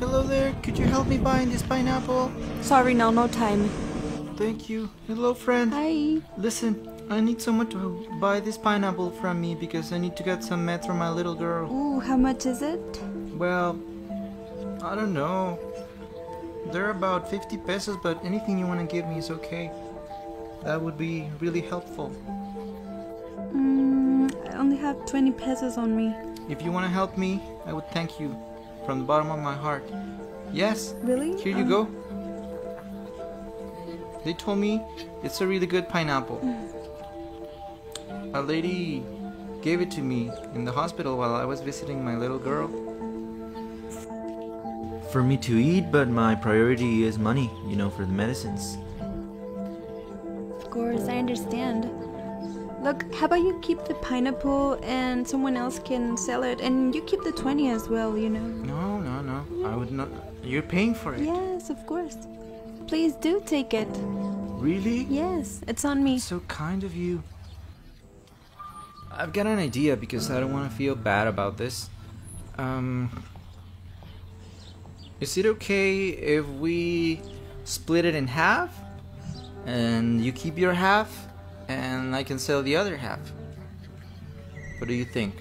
Hello there, could you help me buying this pineapple? Sorry, now no time. Thank you. Hello, friend. Hi. Listen, I need someone to buy this pineapple from me because I need to get some meds for my little girl. Ooh, how much is it? Well, I don't know. They're about 50 pesos, but anything you want to give me is okay. That would be really helpful. Mm, I only have 20 pesos on me. If you want to help me, I would thank you from the bottom of my heart. Yes, Really? here you Um, go. They told me it's a really good pineapple. A lady gave it to me in the hospital while I was visiting my little girl. For me to eat, but my priority is money, you know, for the medicines. Of course, I understand. Look, how about you keep the pineapple and someone else can sell it, and you keep the 20 as well, you know? No, no, no. I would not. You're paying for it. Yes, of course. Please do take it. Really? Yes, it's on me. So kind of you. I've got an idea because I don't want to feel bad about this. Um, is it okay if we split it in half and you keep your half and I can sell the other half? What do you think?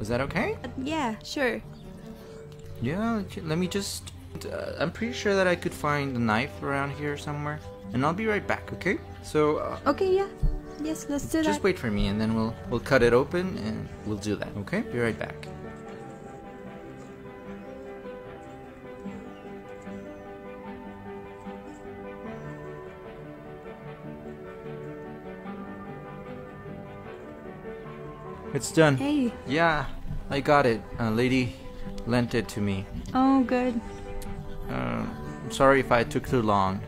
Is that okay? Uh, yeah, sure. Yeah, let me just. Uh, I'm pretty sure that I could find a knife around here somewhere, and I'll be right back. Okay? So uh, Okay, yeah. Yes, let's do just that. wait for me, and then we'll we'll cut it open, and we'll do that. Okay? Be right back. It's done. Hey. Yeah, I got it. A lady lent it to me. Oh, good. Uh, I'm sorry if I took too long.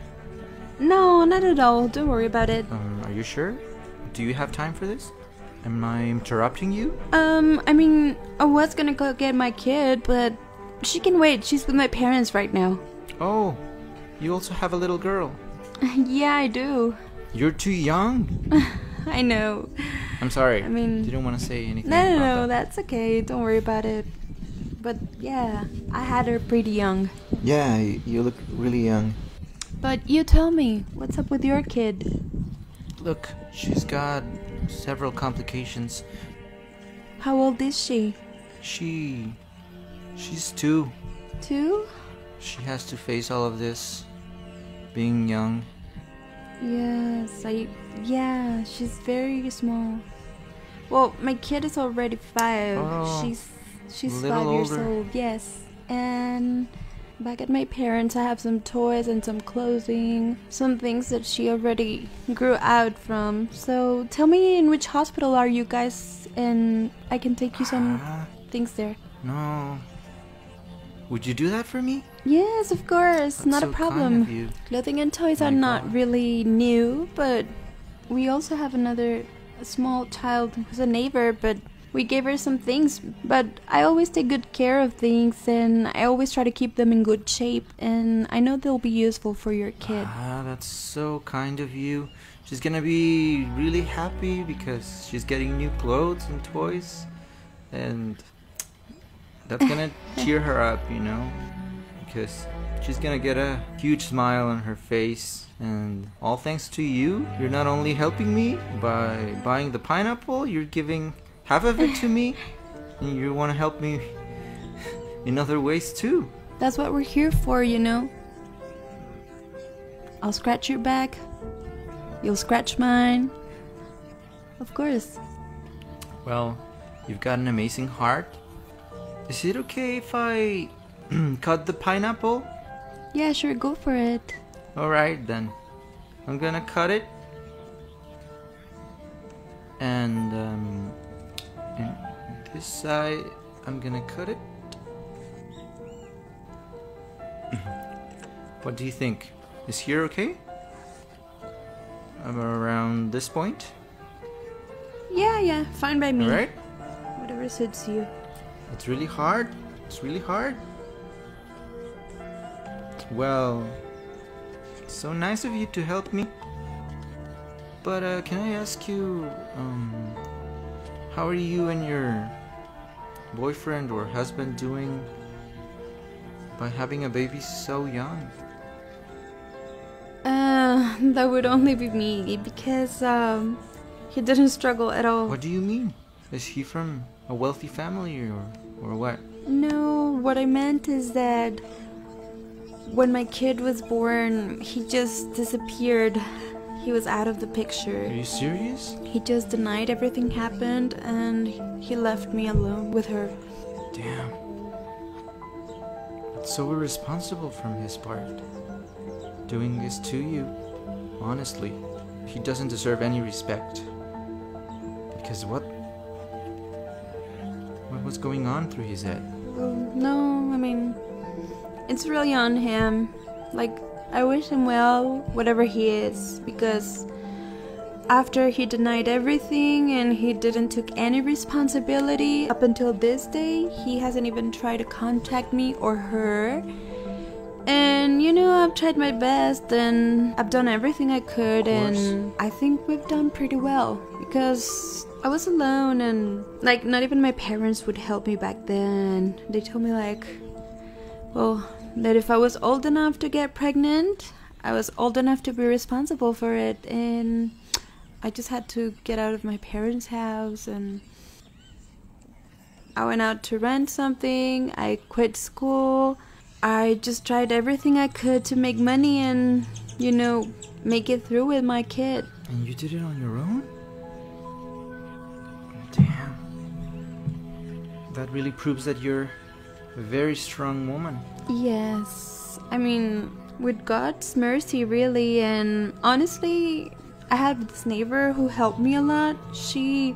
No, not at all. Don't worry about it. Um, are you sure? Do you have time for this? Am I interrupting you? Um, I mean, I was gonna go get my kid, but she can wait. She's with my parents right now. Oh, you also have a little girl. yeah, I do. You're too young. I know. I'm sorry. I mean- didn't want to say anything. No, no, about no, that. that's okay. Don't worry about it. But yeah, I had her pretty young. Yeah, you look really young. But you tell me, what's up with your kid? Look, she's got several complications. How old is she? She, she's two. Two? She has to face all of this, being young. Yes, I. Yeah, she's very small. Well, my kid is already five. Oh, she's she's five years old. Yes, and back at my parents, I have some toys and some clothing, some things that she already grew out from. So tell me, in which hospital are you guys? And I can take you some Ah, things there. no. Would you do that for me? Yes, of course, That's not so a kind problem. of you. Clothing and toys My are not God. really new, but we also have another small child who's a neighbor, but we gave her some things. But I always take good care of things and I always try to keep them in good shape, and I know they'll be useful for your kid. Ah, that's so kind of you. She's gonna be really happy because she's getting new clothes and toys, and that's gonna cheer her up, you know, because she's gonna get a huge smile on her face. And all thanks to you, you're not only helping me by buying the pineapple, you're giving half of it to me, and you want to help me in other ways too. That's what we're here for, you know. I'll scratch your back. You'll scratch mine. Of course. Well, you've got an amazing heart. Is it okay if I cut the pineapple? Yeah, sure, go for it. Alright then. I'm gonna cut it. And um in this side I'm gonna cut it. what do you think? Is here okay? I'm around this point? Yeah, yeah, fine by me. Alright? Whatever suits you. It's really hard. It's really hard. Well, so nice of you to help me. But uh, can I ask you, um, how are you and your boyfriend or husband doing? by having a baby so young? Uh, that would only be me because um, he didn't struggle at all. What do you mean? Is he from a wealthy family or, or what? No, what I meant is that when my kid was born, he just disappeared. He was out of the picture. Are you serious? He just denied everything happened and he left me alone with her. Damn. It's so irresponsible from his part. Doing this to you. Honestly, he doesn't deserve any respect. Because what? What was going on through his head? No, I mean, it's really on him. Like, I wish him well, whatever he is, because after he denied everything and he didn't took any responsibility up until this day, he hasn't even tried to contact me or her. And you know, I've tried my best and I've done everything I could, and I think we've done pretty well because I was alone and like not even my parents would help me back then. They told me like, well, that if I was old enough to get pregnant, I was old enough to be responsible for it, and I just had to get out of my parents' house and. I went out to rent something. I quit school. I just tried everything I could to make money and, you know, make it through with my kid. And you did it on your own? That really proves that you're a very strong woman. Yes. I mean, with God's mercy, really. And honestly, I had this neighbor who helped me a lot. She.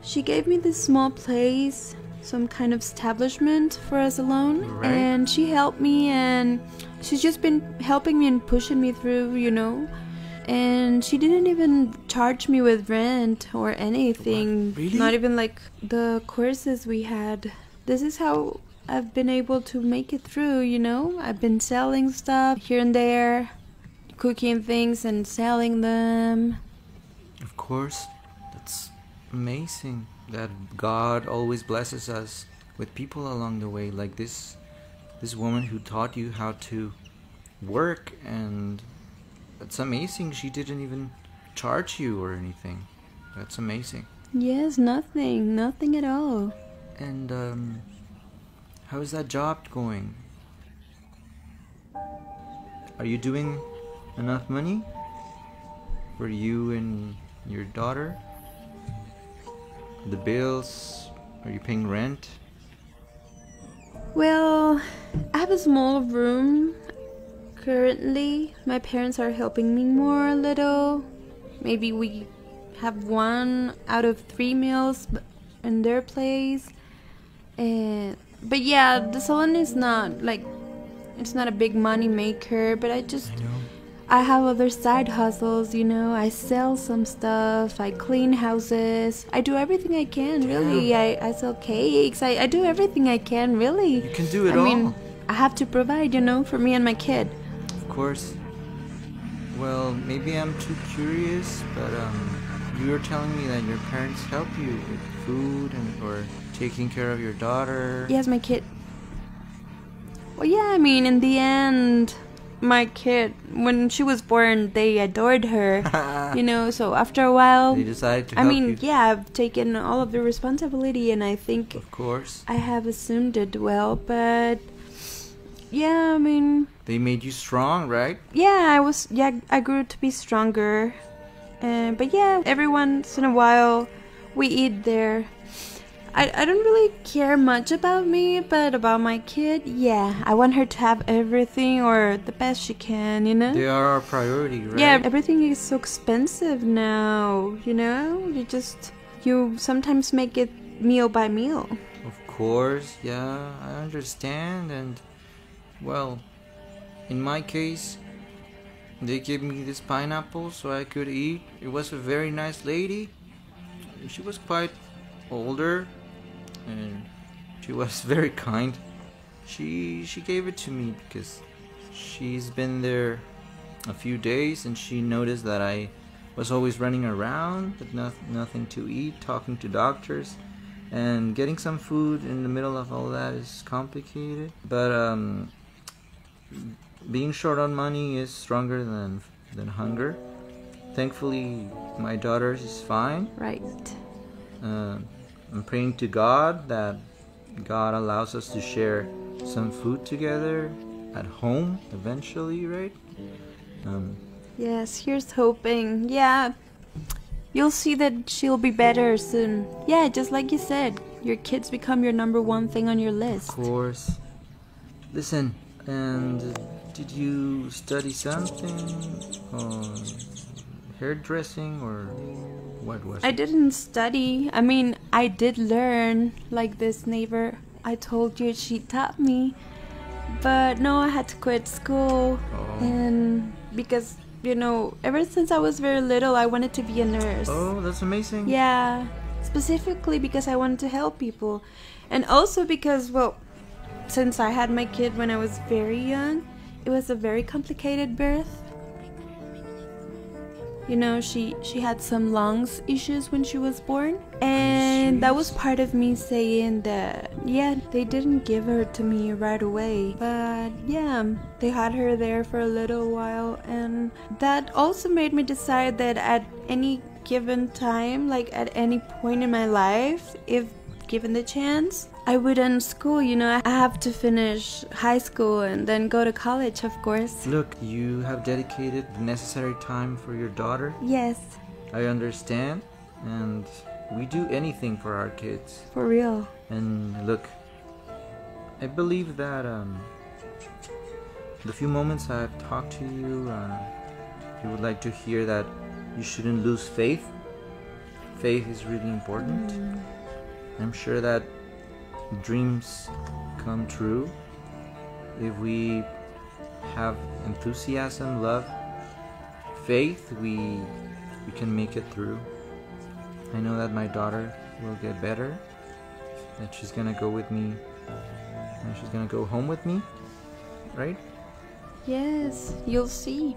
She gave me this small place, some kind of establishment for us alone. Right. And she helped me, and she's just been helping me and pushing me through, you know. And she didn't even charge me with rent or anything. What? Really? Not even like the courses we had. This is how I've been able to make it through, you know? I've been selling stuff here and there, cooking things and selling them. Of course, that's amazing that God always blesses us with people along the way, like this this woman who taught you how to work, and that's amazing. She didn't even charge you or anything. That's amazing. Yes, nothing, nothing at all. And um, how is that job going? Are you doing enough money for you and your daughter? The bills? Are you paying rent? Well, I have a small room currently. My parents are helping me more a little. Maybe we have one out of three meals in their place. And but yeah, the salon is not like it's not a big money maker, but I just I. I have other side hustles, you know. I sell some stuff, I clean houses. I do everything I can, really. I, I sell cakes. I, I do everything I can, really. You can do it I all. mean, I have to provide, you know, for me and my kid. Of course. Well, maybe I'm too curious, but um, you were telling me that your parents help you with food and or taking care of your daughter. Yes, my kid. Well, yeah, I mean, in the end, my kid, when she was born, they adored her, you know, so after a while, they decided to I mean, you. yeah, I've taken all of the responsibility and I think Of course. I have assumed it well, but yeah, I mean, They made you strong, right? yeah, I was, yeah, I grew to be stronger. Uh, but yeah, every once in a while we eat there. I, I don't really care much about me, but about my kid, yeah, I want her to have everything or the best she can, you know? They are our priority, right? Yeah, everything is so expensive now, you know? You just, you sometimes make it meal by meal. Of course, yeah, I understand. And, well, in my case, they gave me this pineapple so I could eat. It was a very nice lady. She was quite older and she was very kind. She she gave it to me because she's been there a few days and she noticed that I was always running around with no, nothing to eat, talking to doctors. and getting some food in the middle of all that is complicated. But um, being short on money is stronger than than hunger. Thankfully, my daughter is fine. Right. Uh, I'm praying to God that God allows us to share some food together at home eventually, right? Um, Yes, here's hoping. Yeah. You'll see that she'll be better soon. Yeah, just like you said, your kids become your number one thing on your list. Of course. Listen, and did you study something? Or hairdressing or what was I it? didn't study. I mean, I did learn, like this neighbor I told you she taught me. But no, I had to quit school. Oh. And because, you know, ever since I was very little, I wanted to be a nurse. Oh, that's amazing. Yeah, specifically because I wanted to help people. And also because, well, since I had my kid when I was very young, it was a very complicated birth. You know, she she had some lungs issues when she was born, and that was part of me saying that yeah, they didn't give her to me right away. But yeah, they had her there for a little while, and that also made me decide that at any given time, like at any point in my life, if given the chance, I would end school. You know, I have to finish high school and then go to college, of course. Look, you have dedicated the necessary time for your daughter. Yes, I understand, and we do anything for our kids. for real. And look, I believe that um, the few moments I've talked to you, uh, you would like to hear that you shouldn't lose faith. Faith is really important. I'm sure that dreams come true if we have enthusiasm, love, faith. We we can make it through. I know that my daughter will get better that she's gonna go with me and she's gonna go home with me right Yes, you'll see.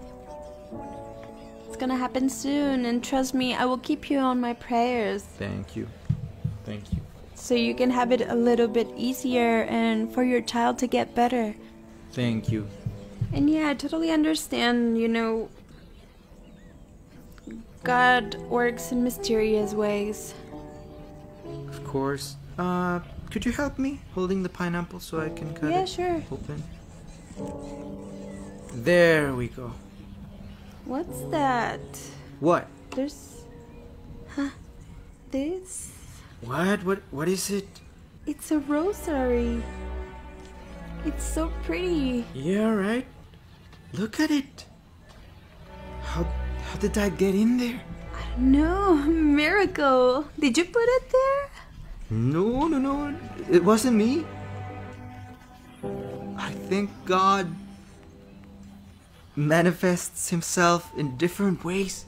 It's gonna happen soon, and trust me, I will keep you on my prayers thank you thank you so you can have it a little bit easier and for your child to get better. thank you And yeah, I totally understand, you know, God works in mysterious ways. of course uh could you help me holding the pineapple so i can cut Yeah, it sure. open there we go What's that? what There's. Huh? This? What what what is it It's a rosary. It's so pretty. yeah right look at it how how did that get in there No, miracle. Did you put it there? No, no, no. It wasn't me. I think God manifests himself in different ways.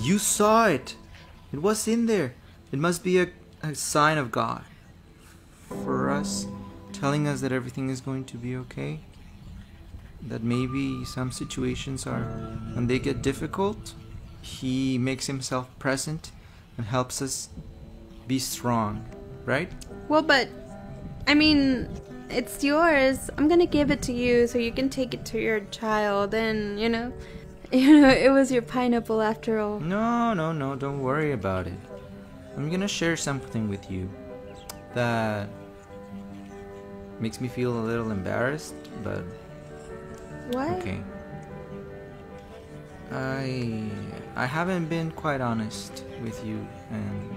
You saw it. It was in there. It must be a, a sign of God for us, telling us that everything is going to be okay. That maybe some situations are, when they get difficult, He makes Himself present and helps us be strong, right? Well, but I mean, it's yours. I'm gonna give it to you so you can take it to your child, and you know, you know, it was your pineapple after all. No, no, no, don't worry about it. I'm gonna share something with you that makes me feel a little embarrassed, but What? okay. I I haven't been quite honest with you and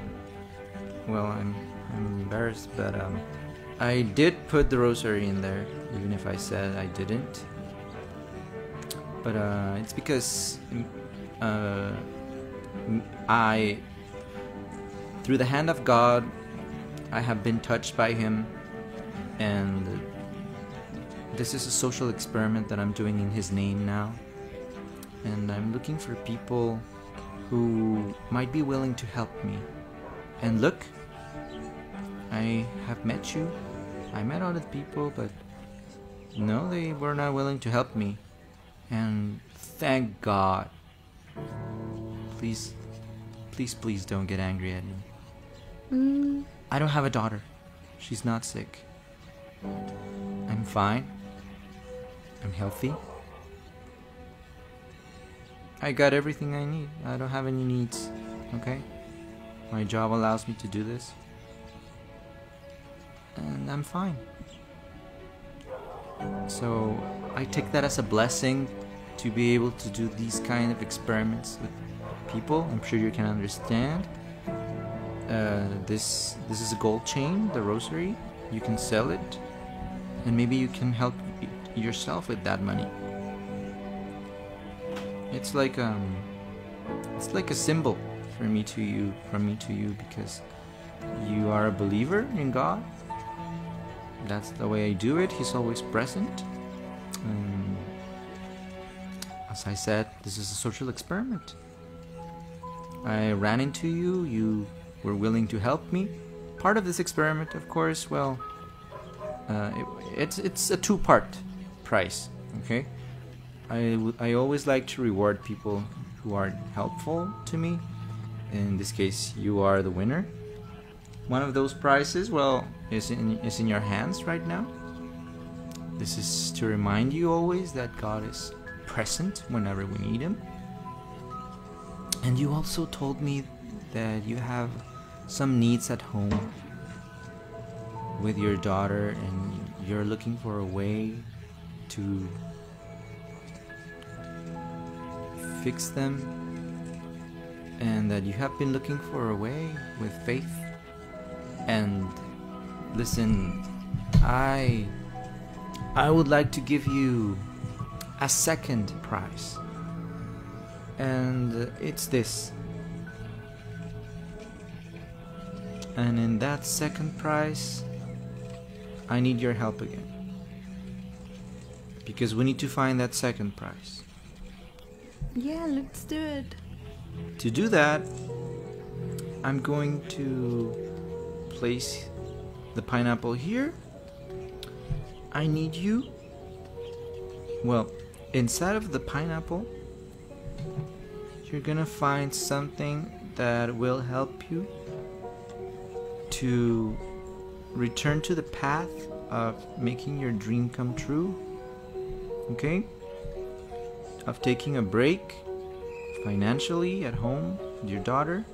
well I'm I'm embarrassed but um I did put the rosary in there even if I said I didn't. But uh it's because uh I through the hand of God I have been touched by him and this is a social experiment that I'm doing in his name now and I'm looking for people who might be willing to help me. And look, I have met you. I met other people, but no, they were not willing to help me. And thank God. Please, please, please don't get angry at me. Mm, I don't have a daughter. She's not sick. I'm fine. I'm healthy. I got everything I need. I don't have any needs. Okay? My job allows me to do this. And I'm fine. So I take that as a blessing to be able to do these kind of experiments with people. I'm sure you can understand. Uh, this this is a gold chain, the rosary. You can sell it, and maybe you can help yourself with that money. It's like um, it's like a symbol for me to you, from me to you, because you are a believer in God. That's the way I do it. He's always present. Um, as I said, this is a social experiment. I ran into you, you were willing to help me. Part of this experiment, of course, well, uh, it, it's, it's a two part price, okay? I, I always like to reward people who are helpful to me. In this case, you are the winner. One of those prizes, well, is in, is in your hands right now. This is to remind you always that God is present whenever we need Him. And you also told me that you have some needs at home with your daughter, and you're looking for a way to fix them, and that you have been looking for a way with faith. And listen, I I would like to give you a second prize. And it's this. And in that second prize, I need your help again. Because we need to find that second prize. Yeah, let's do it. To do that, I'm going to place the pineapple here. I need you. Well, inside of the pineapple, you're gonna find something that will help you to return to the path of making your dream come true. Okay? Of taking a break financially at home with your daughter.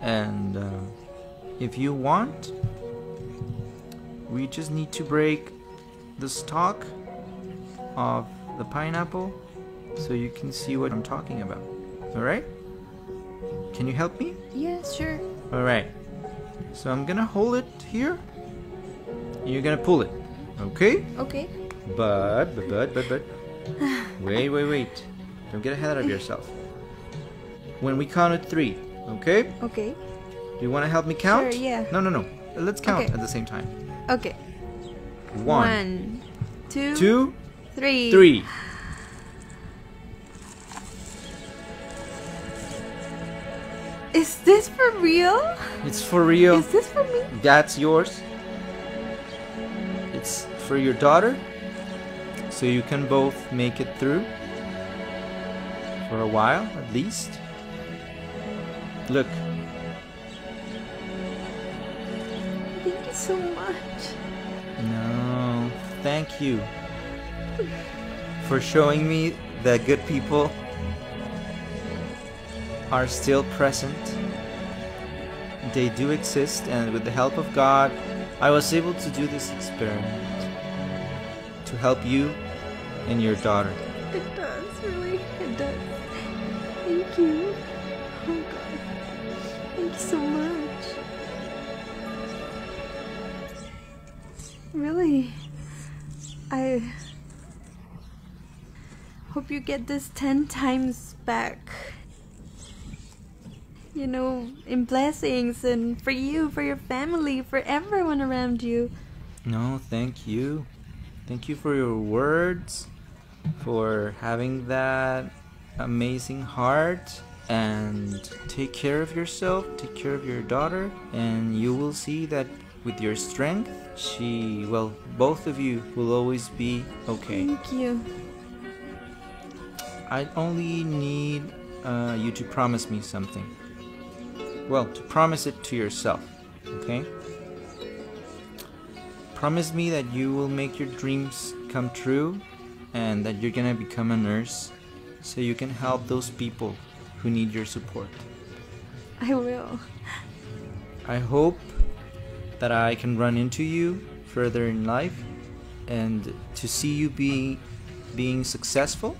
And uh, if you want, we just need to break the stalk of the pineapple so you can see what I'm talking about. Alright? Can you help me? Yeah, sure. Alright. So I'm gonna hold it here. You're gonna pull it. Okay? Okay. But, but, but, but, but. Wait, wait, wait. Don't get ahead of yourself. When we counted three, okay? Okay. Do you want to help me count? Sure, yeah. No, no, no. Let's count Okay. at the same time. Okay. One, One, two, two, three. three. Real? It's for real. Is this for me? That's yours. It's for your daughter. So you can both make it through. For a while, at least. Look, Thank you so much. No, thank you for showing me that good people are still present. They do exist, and with the help of God, I was able to do this experiment to help you and your daughter. It does, really. It does. Thank you. Oh god. Thank you so much. Really. I hope you get this 10 times back. You know, in blessings and for you, for your family, for everyone around you. No, thank you. Thank you for your words, for having that amazing heart, and take care of yourself, take care of your daughter, and you will see that with your strength, she, well, both of you will always be okay. Thank you. I only need uh, you to promise me something. Well, to promise it to yourself. Okay? Promise me that you will make your dreams come true and that you're gonna become a nurse so you can help those people who need your support. I will. I hope that I can run into you further in life and to see you be being successful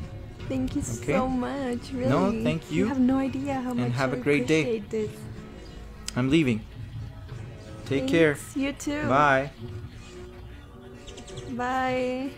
Thank you Okay. so much. Really. No, thank you. You have no idea how And much have I a great day. This. I'm leaving. Take care. Thanks, You too. Bye. Bye.